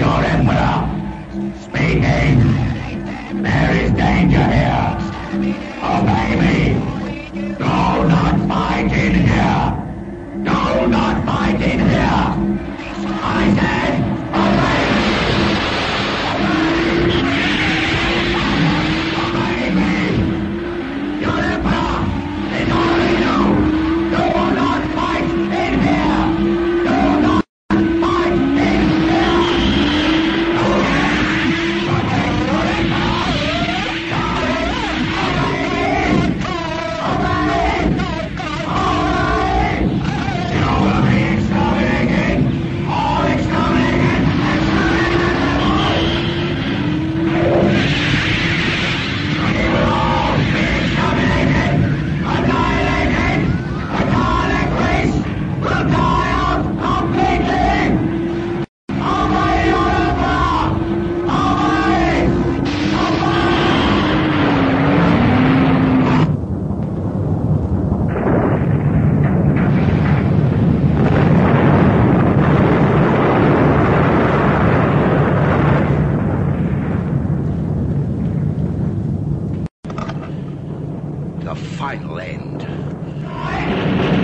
your emperor. Speaking. There is danger here. Obey me. the final end.